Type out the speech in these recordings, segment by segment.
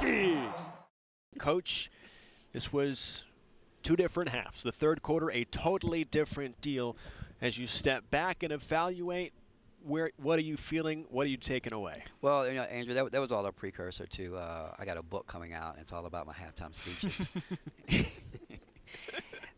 Hokies! Coach, this was two different halves. The third quarter, a totally different deal. As you step back and evaluate, where what are you feeling? What are you taking away? Well, you know, Andrew, that, that was all a precursor to. Uh, I got a book coming out, and it's all about my halftime speeches.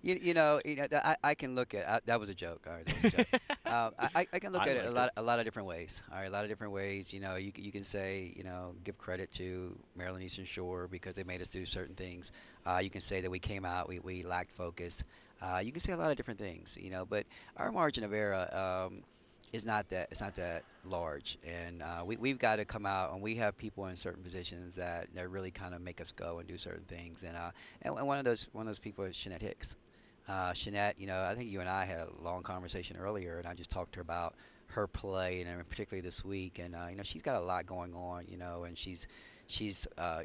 you, you know, you know I, I can look at I, that was a joke. All right, a joke. um, I, I can look at it a like lot a lot of different ways. All right, a lot of different ways. You know, you you can say you know give credit to Maryland Eastern Shore because they made us do certain things. Uh, you can say that we came out, we, we lacked focus. Uh, you can say a lot of different things. You know, but our margin of error. Um, is not that it's not that large, and uh, we we've got to come out and we have people in certain positions that that really kind of make us go and do certain things, and uh, and, and one of those one of those people is Shanette Hicks. Uh, Shanette, you know, I think you and I had a long conversation earlier, and I just talked to her about her play, and uh, particularly this week, and uh, you know, she's got a lot going on, you know, and she's she's uh,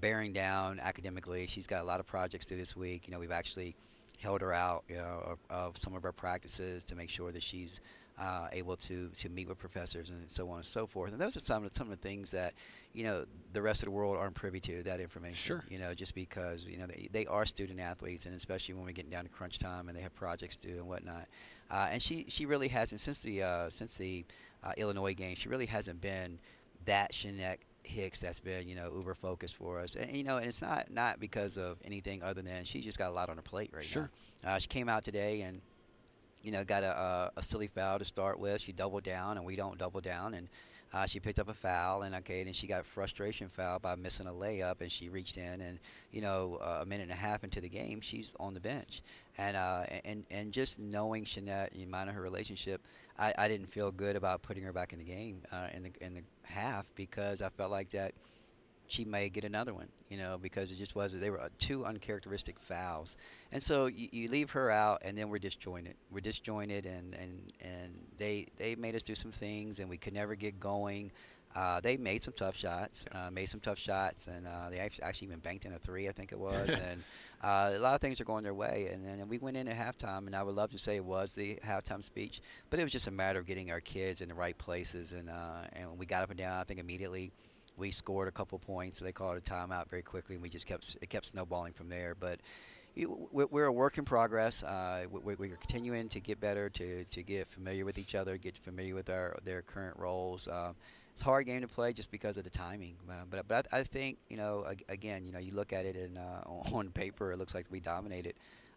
bearing down academically. She's got a lot of projects through this week. You know, we've actually held her out, you know, of, of some of our practices to make sure that she's uh, able to to meet with professors and so on and so forth. And those are some of the, some of the things that you know the rest of the world aren't privy to that information. Sure. You know, just because you know they, they are student athletes, and especially when we're getting down to crunch time and they have projects due and whatnot. Uh, and she she really hasn't since the uh, since the uh, Illinois game. She really hasn't been that Shanette Hicks that's been you know uber focused for us, and you know, and it's not not because of anything other than she's just got a lot on her plate right Sure. now. Uh, she came out today and you know, got a, a, a silly foul to start with. She doubled down, and we don't double down. And uh, she picked up a foul, and okay, then she got frustration foul by missing a layup, and she reached in, and you know, uh, a minute and a half into the game, she's on the bench. And uh, and and just knowing Shanette and mind her relationship, I, I didn't feel good about putting her back in the game uh, in the in the half because I felt like that she may get another one, you know, because it just wasn't. they were uh, two uncharacteristic fouls, and so you, you leave her out, and then we're disjointed. We're disjointed, and and and they they made us do some things, and we could never get going. Uh, they made some tough shots, uh, made some tough shots, and uh, they actually, actually even banked in a three, I think it was. and uh, a lot of things are going their way. And then we went in at halftime, and I would love to say it was the halftime speech, but it was just a matter of getting our kids in the right places. And uh, and we got up and down, I think immediately we scored a couple points, so they called a timeout very quickly, and we just kept it kept snowballing from there. But we- we're a work in progress. Uh, we- We're continuing to get better, to, to get familiar with each other, get familiar with our their current roles. Um, it's a hard game to play just because of the timing. Uh, but but I, I think you know again you know you look at it and uh, on paper it looks like we dominated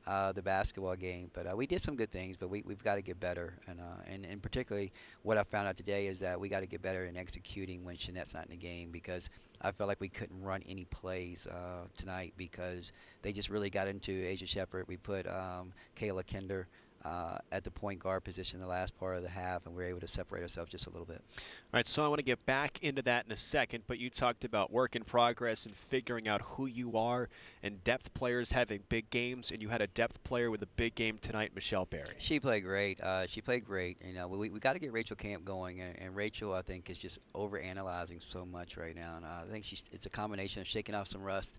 uh, the basketball game. But uh, we did some good things, but we, we've got to get better. And, uh, and and particularly what I found out today is that we got to get better in executing when Shanette's not in the game because I felt like we couldn't run any plays uh, tonight because they just really got into Asia Shepard. We put um, Kayla Kinder. Uh, at the point guard position the last part of the half, and we were able to separate ourselves just a little bit. All right, so I want to get back into that in a second, but you talked about work in progress and figuring out who you are and depth players having big games, and you had a depth player with a big game tonight, Michelle Berry. She played great. Uh, she played great. You know, we we got to get Rachel Camp going, and, and Rachel I think is just over analyzing so much right now. And uh, I think she's it's a combination of shaking off some rust,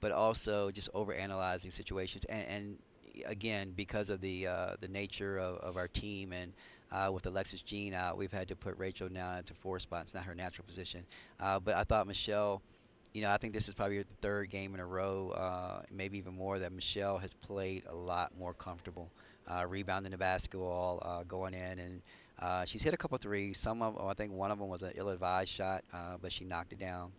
but also just over analyzing situations and. and Again, because of the uh, the nature of, of our team and uh, with Alexis Jean out, we've had to put Rachel now into four spots, not her natural position. Uh, but I thought Michelle, you know, I think this is probably the third game in a row, uh, maybe even more, that Michelle has played a lot more comfortable, uh, rebounding the basketball, uh, going in, and uh, she's hit a couple threes. Some of, I think one of them was an ill-advised shot, but she knocked it down.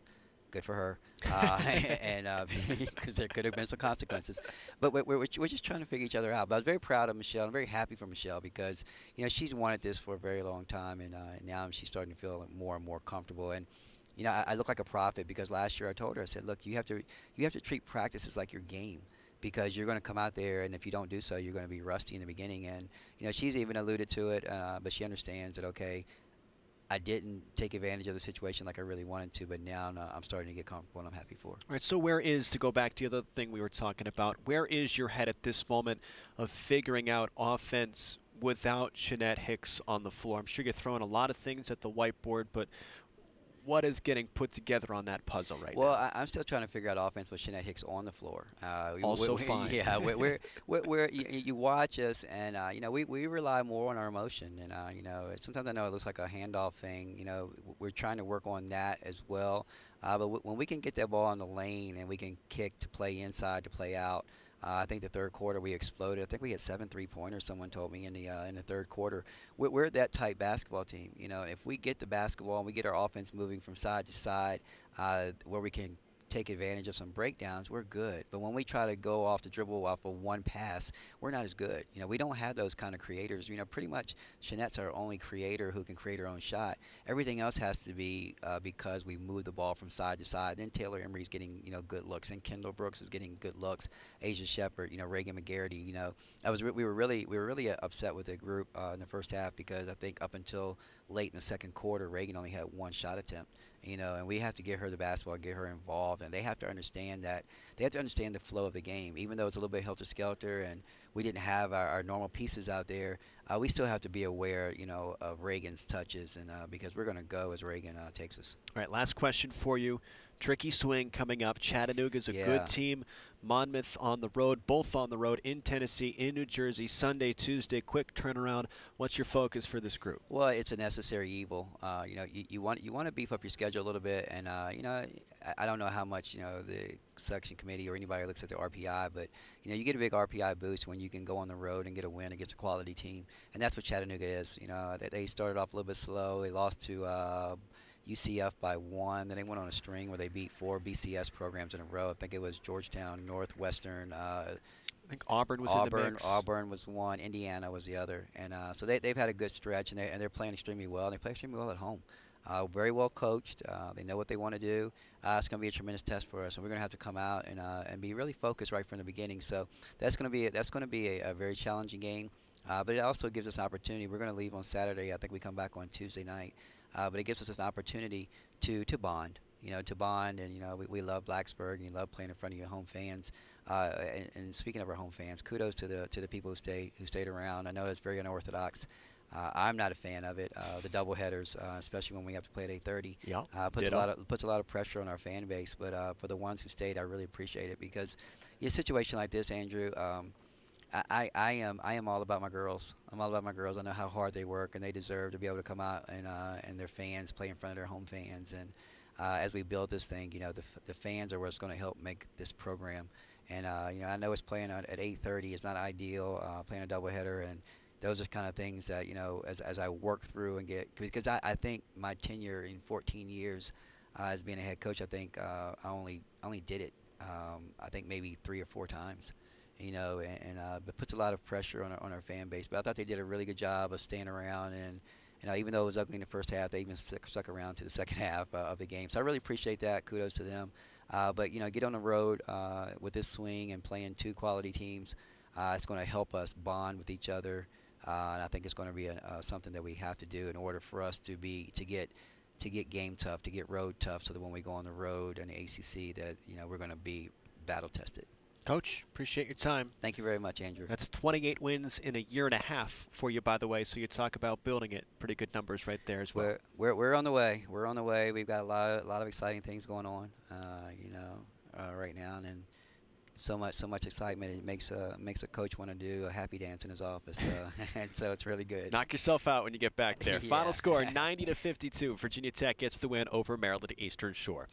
Good for her, uh, and because there could have been some consequences. But we're, we're, we're just trying to figure each other out. But I was very proud of Michelle. I'm very happy for Michelle because you know she's wanted this for a very long time, and uh, now she's starting to feel more and more comfortable. And you know, I, I look like a prophet because last year I told her, I said, look, you have to you have to treat practices like your game because you're going to come out there and if you don't do so, you're going to be rusty in the beginning. And you know, she's even alluded to it, uh, but she understands that okay. I didn't take advantage of the situation like I really wanted to, but now I'm starting to get comfortable and I'm happy for. All right, so where is, to go back to the other thing we were talking about, where is your head at this moment of figuring out offense without Shanette Hicks on the floor? I'm sure you're throwing a lot of things at the whiteboard, but what is getting put together on that puzzle right well, now? Well, I'm still trying to figure out offense with Shanette Hicks on the floor. Uh, also we, fine. Yeah, we're, we're, we're, you, you, watch us, and uh, you know we, we rely more on our emotion, and uh, you know sometimes I know it looks like a handoff thing. You know we're trying to work on that as well. Uh, but w- when we can get that ball in the lane and we can kick to play inside to play out, uh, I think the third quarter we exploded. I think we had seven three pointers. Someone told me in the uh, in the third quarter. We're, we're, that type basketball team. You know, if we get the basketball and we get our offense moving from side to side, uh, where we can take advantage of some breakdowns, we're good. But when we try to go off the dribble off of one pass, we're not as good. You know, we don't have those kind of creators. You know, pretty much Shanette's our only creator who can create her own shot. Everything else has to be uh, because we move the ball from side to side. Then Taylor Emery's getting you know good looks, and Kendall Brooks is getting good looks. Asia Shepard, you know, Regan Magarity. You know, I was we were really we were really uh, upset with the group uh, in the first half because I think up until late in the second quarter, Reagan only had one shot attempt you know, and we have to get her the basketball, get her involved, and they have to understand that they have to understand the flow of the game. Even though it's a little bit helter skelter, and we didn't have our, our normal pieces out there, uh, we still have to be aware, you know, of Regan's touches, and uh, because we're going to go as Reagan uh, takes us. All right, last question for you. Tricky swing coming up. Chattanooga's a yeah. good team. Monmouth on the road, both on the road in Tennessee, in New Jersey, Sunday, Tuesday. Quick turnaround. What's your focus for this group? Well, it's a necessary evil. Uh, you know, you, you, want you want to beef up your schedule a little bit, and uh, you know, I, I, don't know how much you know the selection committee or anybody looks at the RPI, but you know, you get a big RPI boost when you can go on the road and get a win against a quality team, and that's what Chattanooga is. You know, they, they started off a little bit slow. They lost to. Uh, UCF by one. Then they went on a string where they beat four BCS programs in a row. I think it was Georgetown, Northwestern. Uh, I think Auburn was Auburn, in the mix. Auburn was one. Indiana was the other. And uh, so they, they've had a good stretch, and, they, and they're playing extremely well. And they play extremely well at home. Uh, very well coached. Uh, they know what they want to do. Uh, it's going to be a tremendous test for us, and we're going to have to come out and uh, and be really focused right from the beginning. So that's going to be a, that's going to be a, a, very challenging game, uh, but it also gives us an opportunity. We're going to leave on Saturday. I think we come back on Tuesday night, uh, but it gives us an opportunity to to bond. You know, to bond, and you know, we, we love Blacksburg, and you love playing in front of your home fans. And, and, speaking of our home fans, kudos to the to the people who stayed who stayed around. I know it's very unorthodox. Uh, I'm not a fan of it. Uh, the double headers, uh, especially when we have to play at 8:30, yeah, puts a lot of puts a lot of pressure on our fan base. But uh, for the ones who stayed, I really appreciate it because in a situation like this, Andrew, um, I, I am I am all about my girls. I'm all about my girls. I know how hard they work, and they deserve to be able to come out and uh, and their fans play in front of their home fans. And uh, as we build this thing, you know, the, the fans are what's going to help make this program. And you know, I know it's playing at 8:30. It's not ideal playing a doubleheader, and those are kind of things that you know as, as I work through and get because I, I think my tenure in 14 years uh, as being a head coach I think uh, I only only did it um, I think maybe three or four times you know and, and uh, it puts a lot of pressure on our, on our fan base. But I thought they did a really good job of staying around and you know even though it was ugly in the first half they even stuck, stuck around to the second half uh, of the game. So I really appreciate that. Kudos to them. Uh, but you know get on the road uh, with this swing and playing two quality teams it's going to help us bond with each other uh, and I think it's going to be a, uh, something that we have to do in order for us to be to get to get game tough, to get road tough, so that when we go on the road and the ACC, that you know we're going to be battle tested. Coach, appreciate your time. Thank you very much, Andrew. That's 28 wins in a year and a half for you, by the way. So you talk about building it. Pretty good numbers right there as well. We're, we're, we're on the way. We're on the way. We've got a lot of, a lot of exciting things going on, uh, you know, uh, right now. And so much so much excitement. It makes a makes a coach want to do a happy dance in his office. So, and so it's really good. Knock yourself out when you get back there. yeah. Final score 90 to 52. Virginia Tech gets the win over Maryland Eastern Shore.